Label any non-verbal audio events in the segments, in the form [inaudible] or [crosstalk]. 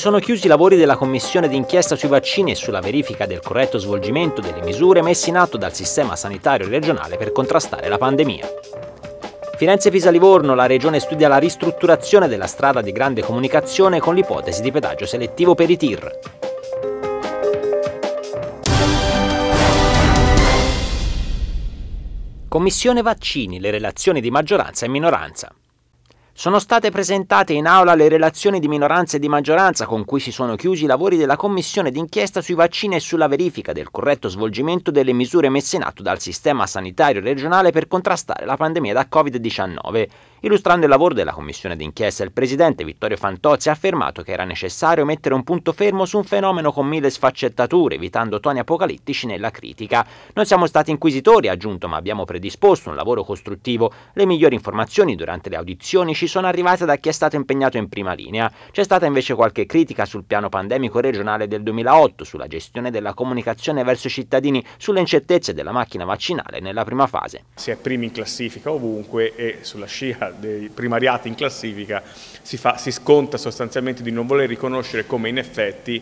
Sono chiusi i lavori della commissione d'inchiesta sui vaccini e sulla verifica del corretto svolgimento delle misure messe in atto dal sistema sanitario regionale per contrastare la pandemia. Firenze-Pisa-Livorno, la regione studia la ristrutturazione della strada di grande comunicazione con l'ipotesi di pedaggio selettivo per i TIR. Commissione vaccini, le relazioni di maggioranza e minoranza. Sono state presentate in aula le relazioni di minoranza e di maggioranza con cui si sono chiusi i lavori della commissione d'inchiesta sui vaccini e sulla verifica del corretto svolgimento delle misure messe in atto dal sistema sanitario regionale per contrastare la pandemia da Covid-19. Illustrando il lavoro della commissione d'inchiesta, il presidente Vittorio Fantozzi ha affermato che era necessario mettere un punto fermo su un fenomeno con mille sfaccettature, evitando toni apocalittici nella critica. Non siamo stati inquisitori, ha aggiunto, ma abbiamo predisposto un lavoro costruttivo. Le migliori informazioni durante le audizioni ci sono arrivate da chi è stato impegnato in prima linea. C'è stata invece qualche critica sul piano pandemico regionale del 2008, sulla gestione della comunicazione verso i cittadini, sulle incertezze della macchina vaccinale nella prima fase. Si è primi in classifica ovunque e sulla scia dei primariati in classifica si, fa, si sconta sostanzialmente di non voler riconoscere come in effetti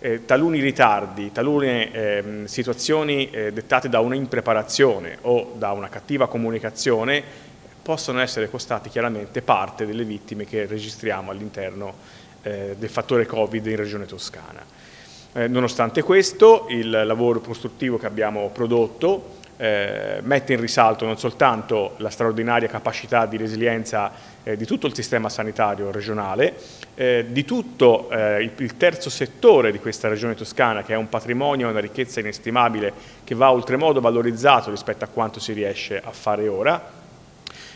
eh, taluni ritardi, talune eh, situazioni eh, dettate da una impreparazione o da una cattiva comunicazione possono essere costati chiaramente parte delle vittime che registriamo all'interno eh, del fattore Covid in Regione Toscana. Eh, nonostante questo, il lavoro costruttivo che abbiamo prodotto eh, mette in risalto non soltanto la straordinaria capacità di resilienza eh, di tutto il sistema sanitario regionale, eh, di tutto eh, il, il, terzo settore di questa regione toscana che è un patrimonio e una ricchezza inestimabile che va oltremodo valorizzato rispetto a quanto si riesce a fare ora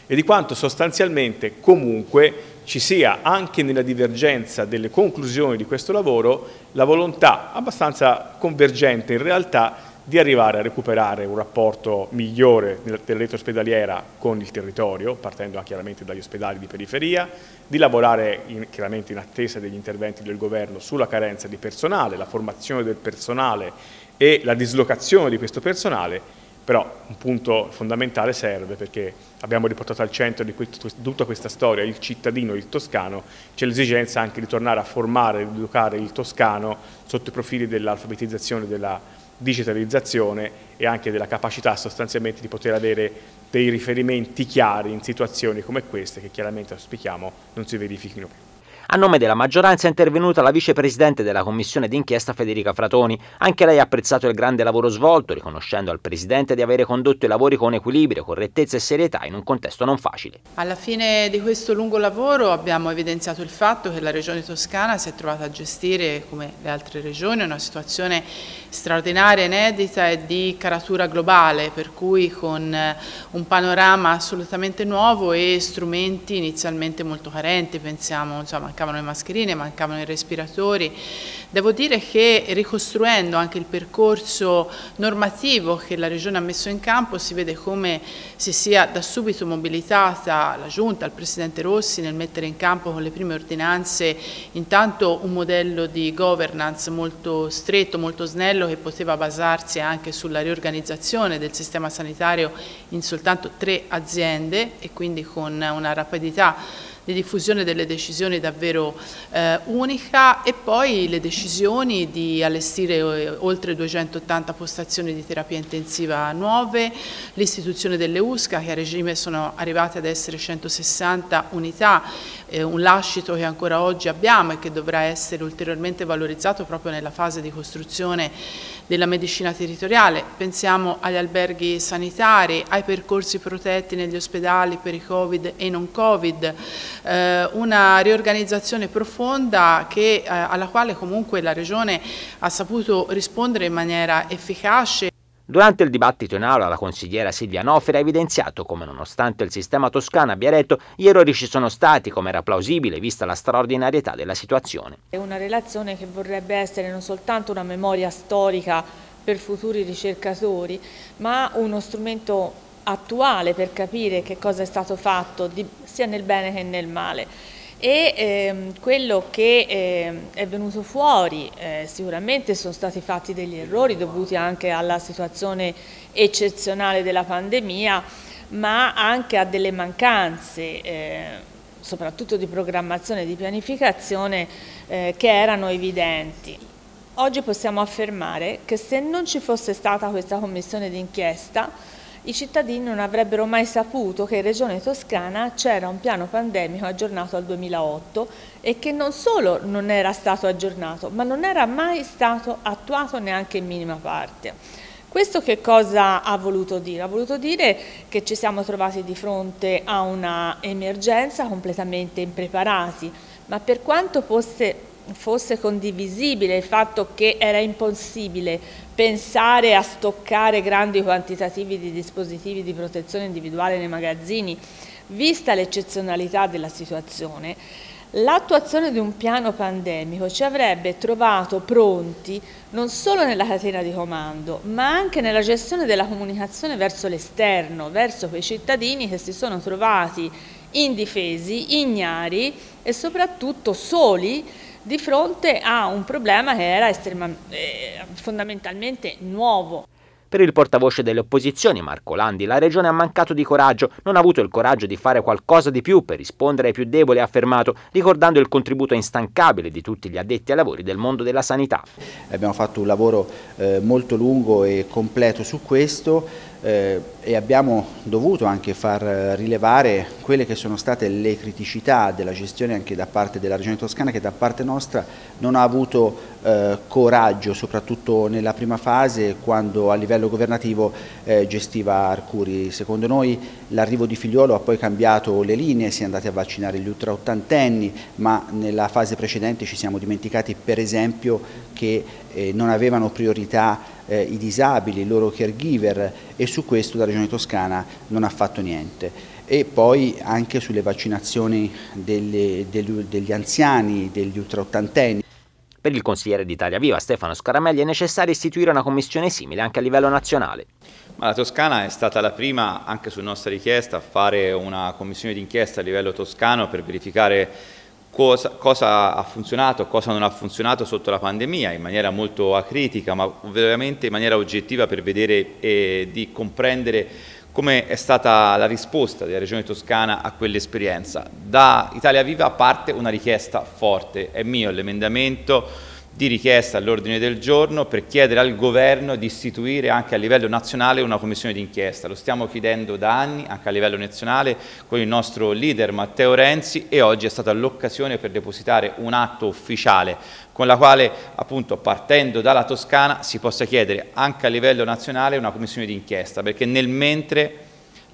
e di quanto sostanzialmente comunque ci sia anche nella divergenza delle conclusioni di questo lavoro la volontà abbastanza convergente in realtà di arrivare a recuperare un rapporto migliore della rete ospedaliera con il territorio, partendo chiaramente dagli ospedali di periferia, di lavorare in, chiaramente in attesa degli interventi del governo sulla carenza di personale, la formazione del personale e la dislocazione di questo personale, però un punto fondamentale serve perché abbiamo riportato al centro di tutta questa storia il cittadino, il toscano, c'è l'esigenza anche di tornare a formare, ed educare il toscano sotto i profili dell'alfabetizzazione della digitalizzazione e anche della capacità sostanzialmente di poter avere dei riferimenti chiari in situazioni come queste che chiaramente auspichiamo non si verifichino più. A nome della maggioranza è intervenuta la vicepresidente della commissione d'inchiesta Federica Fratoni. Anche lei ha apprezzato il grande lavoro svolto, riconoscendo al presidente di avere condotto i lavori con equilibrio, correttezza e serietà in un contesto non facile. Alla fine di questo lungo lavoro abbiamo evidenziato il fatto che la regione toscana si è trovata a gestire, come le altre regioni, una situazione straordinaria, inedita e di caratura globale, per cui con un panorama assolutamente nuovo e strumenti inizialmente molto carenti, pensiamo insomma, mancavano le mascherine, mancavano i respiratori. Devo dire che ricostruendo anche il percorso normativo che la Regione ha messo in campo si vede come si sia da subito mobilitata la Giunta, il Presidente Rossi nel mettere in campo con le prime ordinanze intanto un modello di governance molto stretto, molto snello che poteva basarsi anche sulla riorganizzazione del sistema sanitario in soltanto tre aziende e quindi con una rapidità di diffusione delle decisioni davvero eh, unica e poi le decisioni di allestire eh, oltre 280 postazioni di terapia intensiva nuove, l'istituzione delle USCA che a regime sono arrivate ad essere 160 unità, eh, un lascito che ancora oggi abbiamo e che dovrà essere ulteriormente valorizzato proprio nella fase di costruzione della medicina territoriale, pensiamo agli alberghi sanitari, ai percorsi protetti negli ospedali per i Covid e non Covid, eh, una riorganizzazizione profonda che, eh, alla quale comunque la Regione ha saputo rispondere in maniera efficace. Durante il dibattito in aula la consigliera Silvia Nofera ha evidenziato come nonostante il sistema toscano abbia retto, gli errori ci sono stati come era plausibile vista la straordinarietà della situazione. È una relazione che vorrebbe essere non soltanto una memoria storica per futuri ricercatori, ma uno strumento attuale per capire che cosa è stato fatto sia nel bene che nel male e ehm, quello che eh, è venuto fuori eh, sicuramente sono stati fatti degli errori dovuti anche alla situazione eccezionale della pandemia ma anche a delle mancanze eh, soprattutto di programmazione e di pianificazione, eh, che erano evidenti. Oggi possiamo affermare che se non ci fosse stata questa commissione d'inchiesta, i cittadini non avrebbero mai saputo che in Regione Toscana c'era un piano pandemico aggiornato al 2008 e che non solo non era stato aggiornato, ma non era mai stato attuato neanche in minima parte. Questo che cosa ha voluto dire? Ha voluto dire che ci siamo trovati di fronte a una emergenza completamente impreparati, ma per quanto fosse fosse condivisibile il fatto che era impossibile pensare a stoccare grandi quantitativi di dispositivi di protezione individuale nei magazzini, vista l'eccezionalità della situazione, l'attuazione di un piano pandemico ci avrebbe trovato pronti non solo nella catena di comando, ma anche nella gestione della comunicazione verso l'esterno, verso quei cittadini che si sono trovati indifesi, ignari e soprattutto soli di fronte a un problema che era eh, fondamentalmente nuovo. Per il portavoce delle opposizioni, Marco Landi, la Regione ha mancato di coraggio, non ha avuto il coraggio di fare qualcosa di più per rispondere ai più deboli, ha affermato, ricordando il contributo instancabile di tutti gli addetti ai lavori del mondo della sanità. Abbiamo fatto un lavoro eh, molto lungo e completo su questo eh, e abbiamo dovuto anche far rilevare quelle che sono state le criticità della gestione anche da parte della Regione Toscana che da parte nostra non ha avuto eh, coraggio, soprattutto nella prima fase quando a livello governativo eh, gestiva Arcuri. Secondo noi l'arrivo di Figliolo ha poi cambiato le linee, si è andati a vaccinare gli ultra ottantenni, ma nella fase precedente ci siamo dimenticati per esempio che eh, non avevano priorità eh, i disabili, i loro caregiver e su questo la Regione Toscana non ha fatto niente. E poi anche sulle vaccinazioni delle, degli, degli anziani, degli ultraottantenni. Per il consigliere d'Italia Viva Stefano Scaramelli è necessario istituire una commissione simile anche a livello nazionale. Ma la Toscana è stata la prima, anche su nostra richiesta, a fare una commissione d'inchiesta a livello toscano per verificare cosa, cosa, ha funzionato, cosa non ha funzionato sotto la pandemia in maniera molto acritica ma veramente in maniera oggettiva per vedere e di comprendere come è stata la risposta della Regione Toscana a quell'esperienza. Da Italia Viva parte una richiesta forte, è mio l'emendamento di richiesta all'ordine del giorno per chiedere al governo di istituire anche a livello nazionale una commissione d'inchiesta. Lo stiamo chiedendo da anni anche a livello nazionale con il nostro leader Matteo Renzi e oggi è stata l'occasione per depositare un atto ufficiale con la quale appunto partendo dalla Toscana si possa chiedere anche a livello nazionale una commissione d'inchiesta perché nel mentre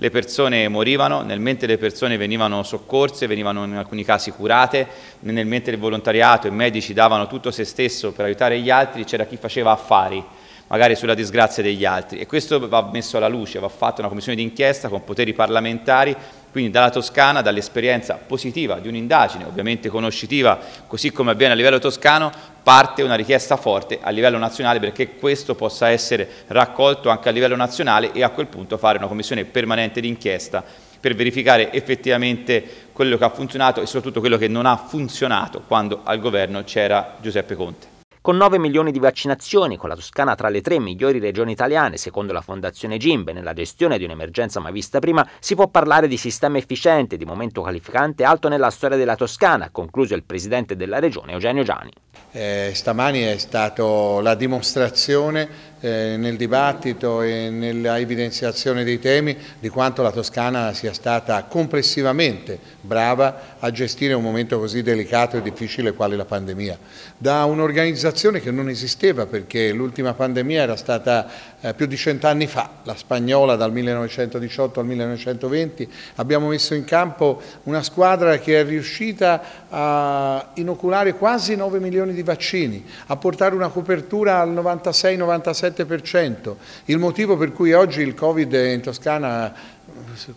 le persone morivano, nel mentre le persone venivano soccorse, venivano in alcuni casi curate, nel mentre il volontariato e i medici davano tutto se stesso per aiutare gli altri, c'era chi faceva affari magari sulla disgrazia degli altri e questo va messo alla luce, va fatta una commissione d'inchiesta con poteri parlamentari quindi dalla Toscana, dall'esperienza positiva di un'indagine, ovviamente conoscitiva, così come avviene a livello toscano, parte una richiesta forte a livello nazionale perché questo possa essere raccolto anche a livello nazionale e a quel punto fare una commissione permanente d'inchiesta per verificare effettivamente quello che ha funzionato e soprattutto quello che non ha funzionato quando al governo c'era Giuseppe Conte. Con 9 milioni di vaccinazioni, con la Toscana tra le tre migliori regioni italiane, secondo la Fondazione Gimbe, nella gestione di un'emergenza mai vista prima, si può parlare di sistema efficiente, di momento qualificante alto nella storia della Toscana, concluso il presidente della regione Eugenio Giani. Eh, stamani è stata la dimostrazione eh, nel dibattito e nella evidenziazione dei temi di quanto la Toscana sia stata complessivamente brava a gestire un momento così delicato e difficile quale la pandemia. Da un'organizzazione che non esisteva perché l'ultima pandemia era stata eh, più di cent'anni fa, la spagnola dal 1918 al 1920, abbiamo messo in campo una squadra che è riuscita a inoculare quasi 9 milioni di vaccini, a portare una copertura al 96-97%, il motivo per cui oggi il Covid in Toscana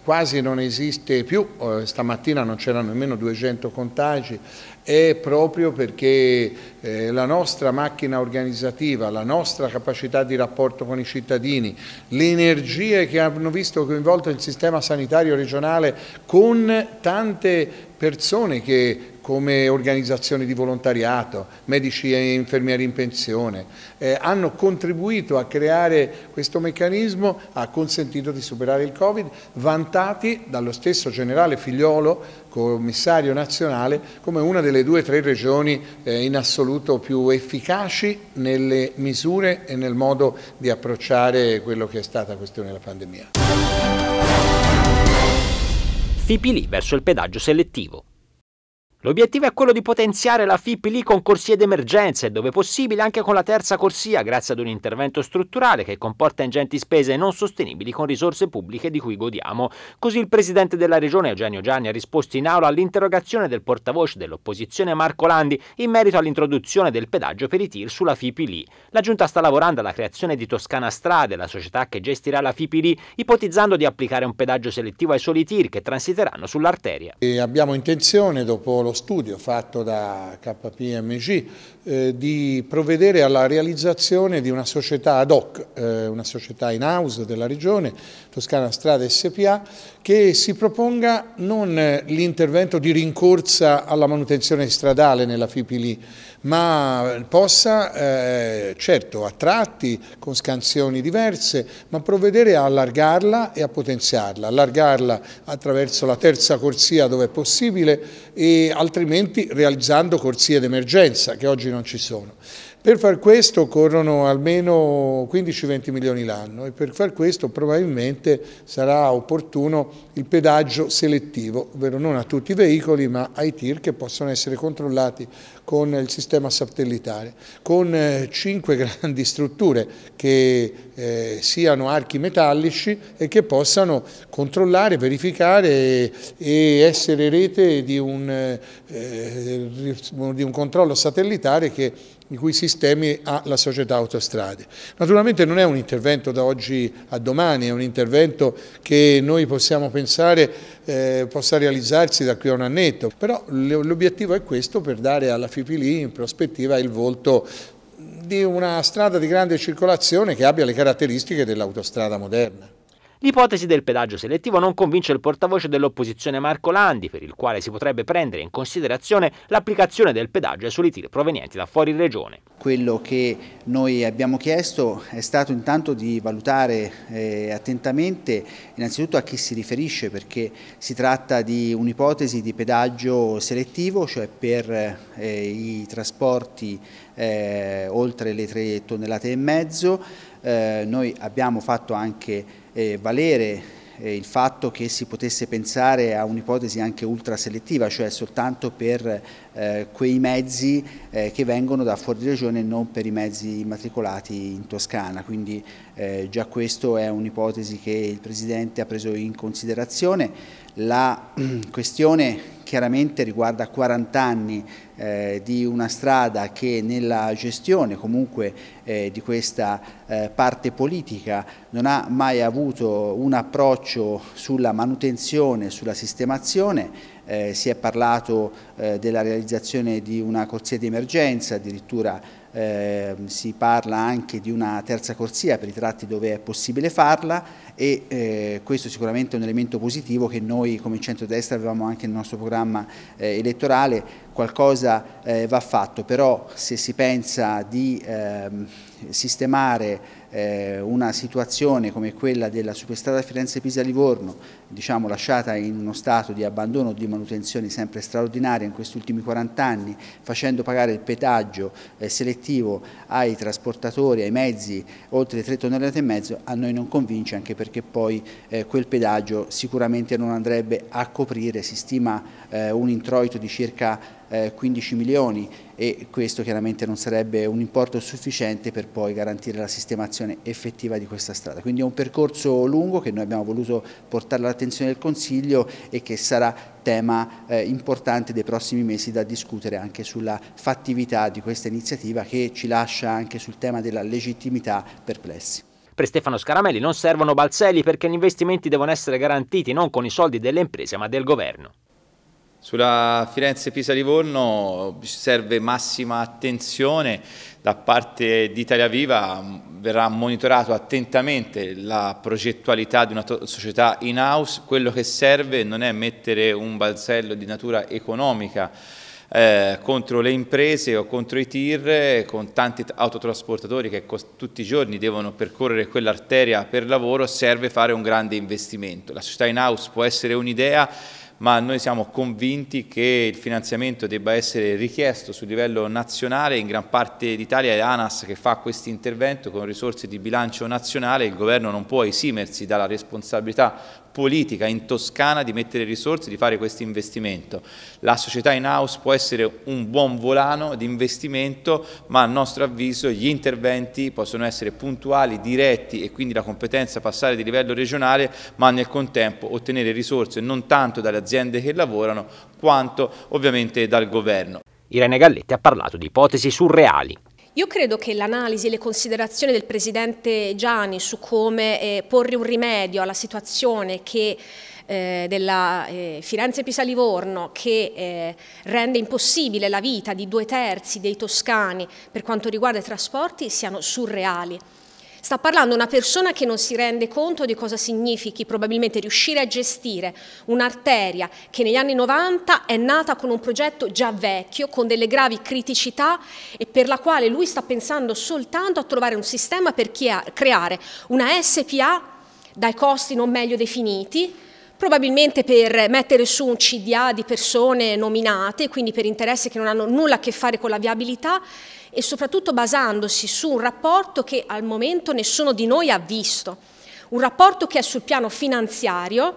quasi non esiste più, eh, stamattina non c'erano nemmeno 200 contagi, è proprio perché eh, la nostra macchina organizzativa, la nostra capacità di rapporto con i cittadini, le energie che hanno visto coinvolto il sistema sanitario regionale con tante persone che come organizzazioni di volontariato, medici e infermieri in pensione, eh, hanno contribuito a creare questo meccanismo, ha consentito di superare il Covid vantati dallo stesso generale Figliolo, commissario nazionale, come una delle due o tre regioni eh, in assoluto più efficaci nelle misure e nel modo di approcciare quello che è stata la questione della pandemia. Fipili verso il pedaggio selettivo. L'obiettivo è quello di potenziare la FIP lì con corsie d'emergenza e dove possibile anche con la terza corsia grazie ad un intervento strutturale che comporta ingenti spese non sostenibili con risorse pubbliche di cui godiamo. Così il presidente della regione Eugenio Gianni ha risposto in aula all'interrogazione del portavoce dell'opposizione Marco Landi in merito all'introduzione del pedaggio per i tir sulla FIP lì. La giunta sta lavorando alla creazione di Toscana Strade, la società che gestirà la FIP lì, ipotizzando di applicare un pedaggio selettivo ai soli tir che transiteranno sull'arteria. E abbiamo intenzione dopo lo studio fatto da KPMG eh, di provvedere alla realizzazione di una società ad hoc, eh, una società in house della regione, Toscana Strada SPA, che si proponga non l'intervento di rincorsa alla manutenzione stradale nella FIPILI, ma possa, eh, certo, a tratti, con scansioni diverse, ma provvedere a allargarla e a potenziarla, allargarla attraverso la terza corsia dove è possibile e altrimenti realizzando corsie d'emergenza che oggi non ci sono. Per far questo occorrono almeno 15-20 milioni l'anno e per far questo probabilmente sarà opportuno il pedaggio selettivo, ovvero non a tutti i veicoli ma ai tir che possono essere controllati con il sistema satellitare, con eh, cinque [laughs] grandi strutture che eh, siano archi metallici e che possano controllare, verificare e, e essere rete di un, eh, di un controllo satellitare che i cui sistemi ha la società autostrade. Naturalmente non è un intervento da oggi a domani, è un intervento che noi possiamo pensare eh, possa realizzarsi da qui a un annetto, però l'obiettivo è questo per dare alla FIPILI in prospettiva il volto di una strada di grande circolazione che abbia le caratteristiche dell'autostrada moderna. L'ipotesi del pedaggio selettivo non convince il portavoce dell'opposizione Marco Landi, per il quale si potrebbe prendere in considerazione l'applicazione del pedaggio ai soli tir provenienti da fuori regione. Quello che noi abbiamo chiesto è stato intanto di valutare eh, attentamente innanzitutto a chi si riferisce, perché si tratta di un'ipotesi di pedaggio selettivo, cioè per eh, i trasporti eh, oltre le 3 tonnellate e mezzo. Eh, noi abbiamo fatto anche eh, valere eh, il fatto che si potesse pensare a un'ipotesi anche ultraselettiva, cioè soltanto per eh, quei mezzi eh, che vengono da fuori regione e non per i mezzi immatricolati in Toscana, quindi eh, già questo è un'ipotesi che il Presidente ha preso in considerazione. La questione chiaramente riguarda 40 anni eh, di una strada che nella gestione comunque eh, di questa eh, parte politica non ha mai avuto un approccio sulla manutenzione, sulla sistemazione, eh, si è parlato eh, della realizzazione di una corsia di emergenza, addirittura eh, si parla anche di una terza corsia per i tratti dove è possibile farla e eh, questo sicuramente è un elemento positivo che noi come centrodestra avevamo anche nel nostro programma eh, elettorale, qualcosa eh, va fatto, però se si pensa di ehm, sistemare una situazione come quella della superstrada Firenze-Pisa-Livorno, diciamo, lasciata in uno stato di abbandono o di manutenzione sempre straordinaria in questi ultimi 40 anni, facendo pagare il pedaggio eh, selettivo ai trasportatori, ai mezzi oltre le 3 tonnellate e mezzo, a noi non convince anche perché poi eh, quel pedaggio sicuramente non andrebbe a coprire, si stima eh, un introito di circa 15 eh, milioni e questo chiaramente non sarebbe un importo sufficiente per poi garantire la sistemazione effettiva di questa strada. Quindi è un percorso lungo che noi abbiamo voluto portare all'attenzione del Consiglio e che sarà tema eh, importante dei prossimi mesi da discutere anche sulla fattività di questa iniziativa che ci lascia anche sul tema della legittimità perplessi. Per Stefano Scaramelli non servono balzelli perché gli investimenti devono essere garantiti non con i soldi delle imprese ma del governo. Sulla Firenze-Pisa-Livorno serve massima attenzione da parte di Italia Viva, verrà monitorato attentamente la progettualità di una società in-house, quello che serve non è mettere un balzello di natura economica eh, contro le imprese o contro i tir, con tanti autotrasportatori che tutti i giorni devono percorrere quell'arteria per lavoro, serve fare un grande investimento. La società in house può essere un'idea, ma noi siamo convinti che il finanziamento debba essere richiesto sul livello nazionale, in gran parte d'Italia è ANAS che fa questo intervento con risorse di bilancio nazionale, il governo non può esimersi dalla responsabilità politica in Toscana di mettere risorse, di fare questo investimento. La società in house può essere un buon volano di investimento, ma a nostro avviso gli interventi possono essere puntuali, diretti e quindi la competenza passare di livello regionale, ma nel contempo ottenere risorse non tanto dalle aziende che lavorano, quanto ovviamente dal governo. Irene Galletti ha parlato di ipotesi surreali. Io credo che l'analisi e le considerazioni del Presidente Gianni su come eh, porre un rimedio alla situazione che eh, della eh, Firenze-Pisa-Livorno che eh, rende impossibile la vita di due terzi dei toscani per quanto riguarda i trasporti siano surreali. Sta parlando una persona che non si rende conto di cosa significhi probabilmente riuscire a gestire un'arteria che negli anni 90 è nata con un progetto già vecchio, con delle gravi criticità e per la quale lui sta pensando soltanto a trovare un sistema per creare una SPA dai costi non meglio definiti, probabilmente per mettere su un CDA di persone nominate, quindi per interessi che non hanno nulla a che fare con la viabilità e soprattutto basandosi su un rapporto che al momento nessuno di noi ha visto, un rapporto che è sul piano finanziario,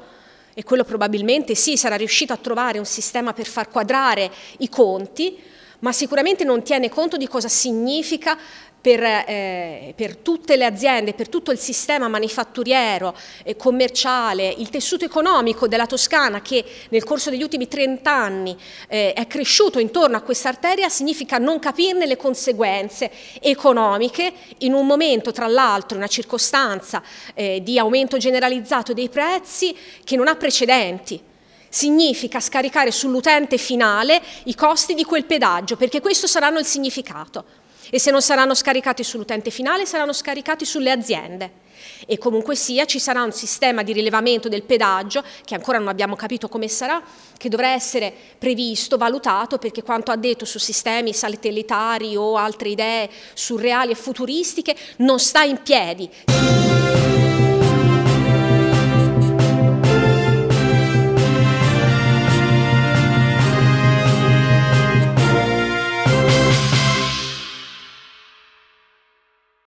e quello probabilmente sì, sarà riuscito a trovare un sistema per far quadrare i conti, ma sicuramente non tiene conto di cosa significa per, eh, per, tutte le aziende, per tutto il sistema manifatturiero, eh, commerciale, il tessuto economico della Toscana che nel corso degli ultimi 30 anni eh, è cresciuto intorno a questa arteria, significa non capirne le conseguenze economiche in un momento, tra l'altro, una circostanza eh, di aumento generalizzato dei prezzi che non ha precedenti. Significa scaricare sull'utente finale i costi di quel pedaggio, perché questo saranno il significato e se non saranno scaricati sull'utente finale saranno scaricati sulle aziende. E comunque sia ci sarà un sistema di rilevamento del pedaggio, che ancora non abbiamo capito come sarà, che dovrà essere previsto, valutato, perché quanto ha detto su sistemi satellitari o altre idee surreali e futuristiche non sta in piedi.